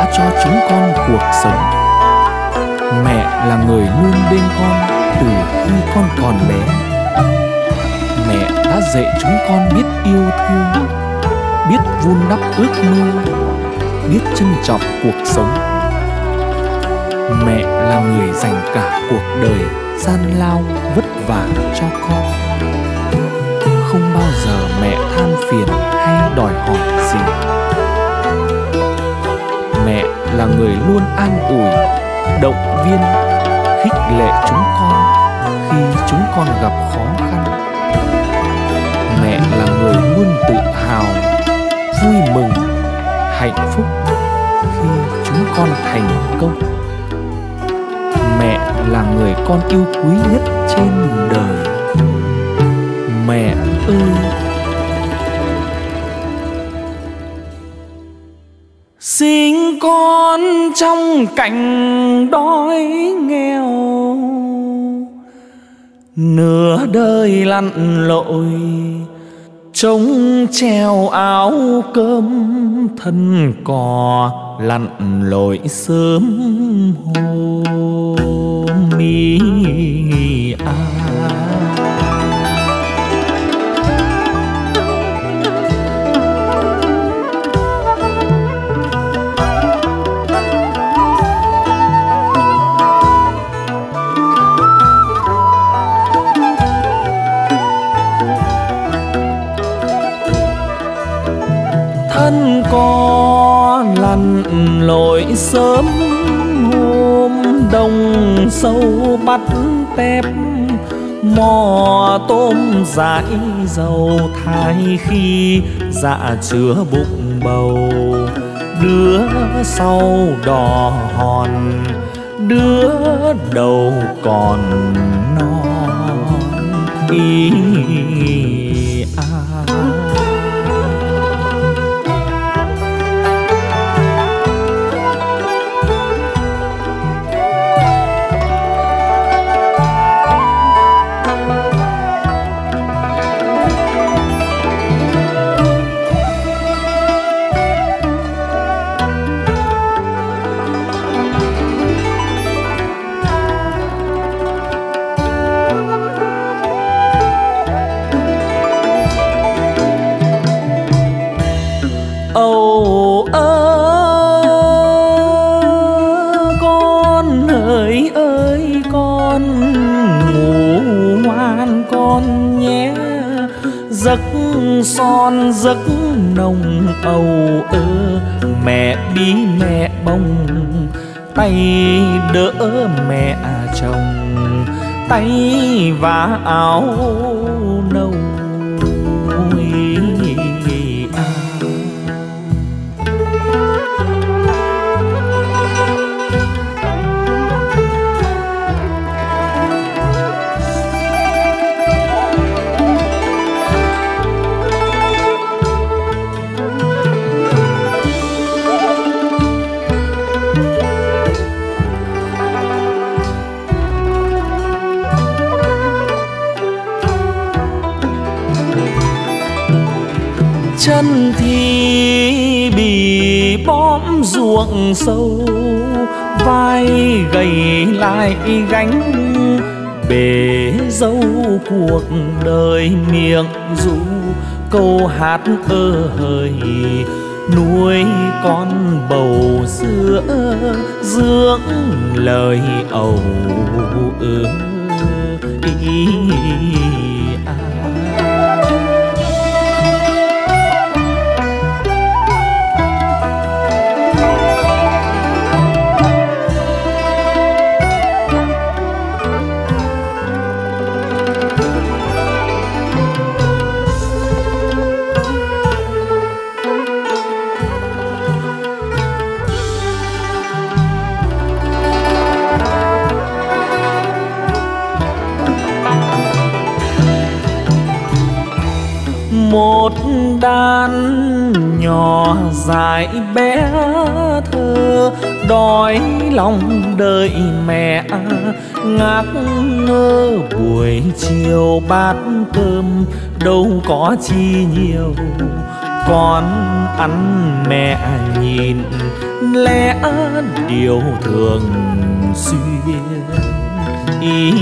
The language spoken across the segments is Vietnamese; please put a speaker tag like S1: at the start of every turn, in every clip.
S1: đã cho chúng con cuộc sống. Mẹ là người luôn bên con từ khi con còn bé. Mẹ đã dạy chúng con biết yêu thương, biết vun đắp ước mơ, biết trân trọng cuộc sống. Mẹ là người dành cả cuộc đời gian lao vất vả cho con. Không bao giờ mẹ than phiền hay đòi hỏi gì. An ủi, động viên, khích lệ chúng con khi chúng con gặp khó khăn. Mẹ là người luôn tự hào, vui mừng, hạnh phúc khi chúng con thành công. Mẹ là người con yêu quý nhất trên đời. Mẹ ơi sinh con trong cảnh đói nghèo nửa đời lặn lội trông treo áo cơm, thân cò lặn lội sớm hôm mi à. Đông sâu bắt tép, mò tôm dãi dầu thai khi dạ chứa bụng bầu đứa sau đò hòn, đứa đầu còn non y a à. Giấc son, giấc nồng âu ơ. Mẹ bí mẹ bông, tay đỡ mẹ chồng. Tay và áo nâu ruộng sâu, vai gầy lại gánh bể dâu cuộc đời miệng ru. Câu hát ơ hời, nuôi con bầu sữa dưỡng lời ầu ơ ý. một dài dại bé thơ, đói lòng đời mẹ. Ngác ngơ buổi chiều bát cơm, đâu có chi nhiều. Con ăn mẹ nhìn, lẽ điều thường xuyên. Ý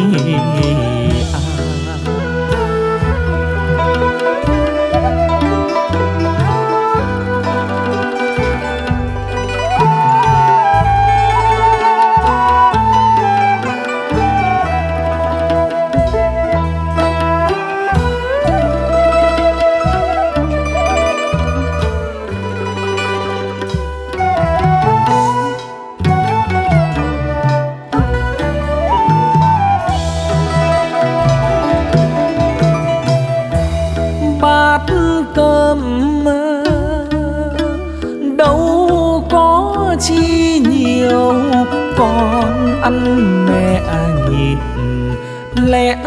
S1: ăn mẹ nhìn lẽ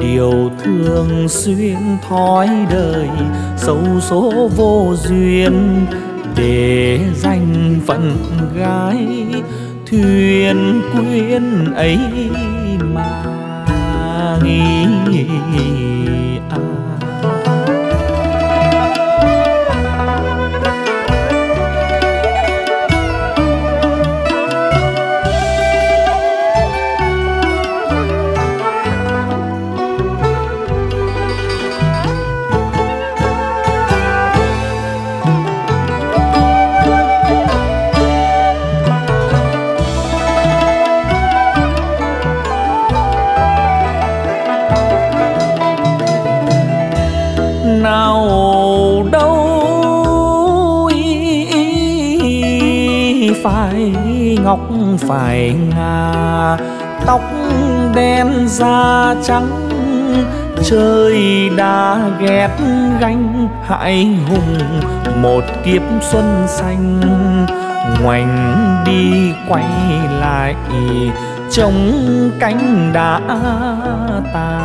S1: điều thường xuyên thói đời, sâu số vô duyên để danh phận gái, thuyền quyến ấy mà nghĩ phải ngà tóc đen da trắng, trời đã ghét gánh hại hùng. Một kiếp xuân xanh, ngoảnh đi quay lại, trông cánh đã tàn.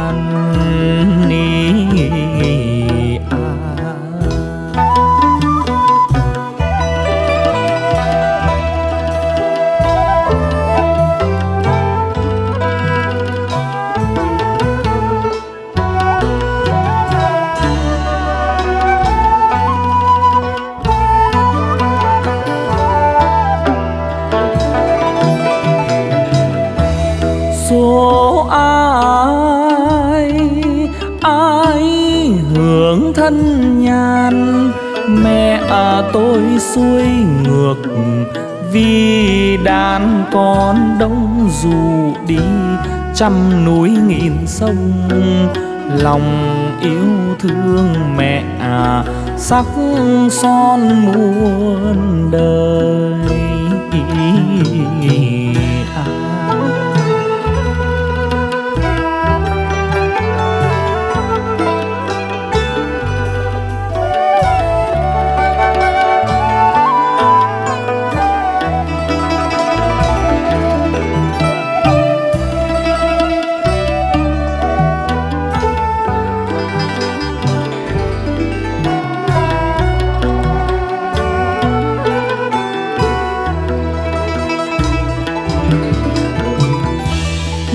S1: Xuôi ngược vì đàn con đông dù đi trăm núi nghìn sông lòng yêu thương mẹ à, sắc son muôn đời.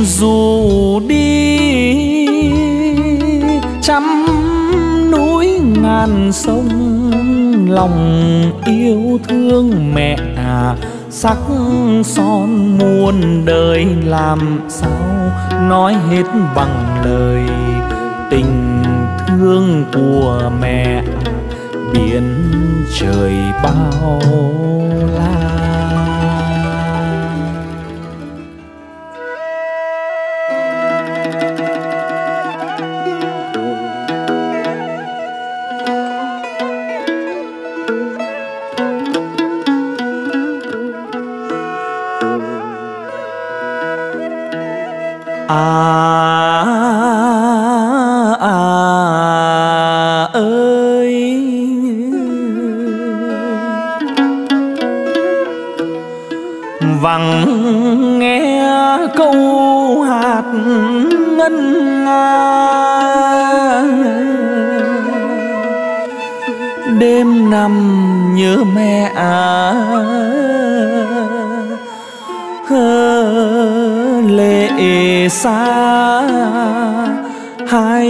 S1: Dù đi trăm núi ngàn sông, lòng yêu thương mẹ à sắc son muôn đời làm sao nói hết bằng lời tình thương của mẹ biển trời bao la. Vẳng nghe câu hạt ngân nga. Đêm nằm nhớ mẹ à lệ xa. Hai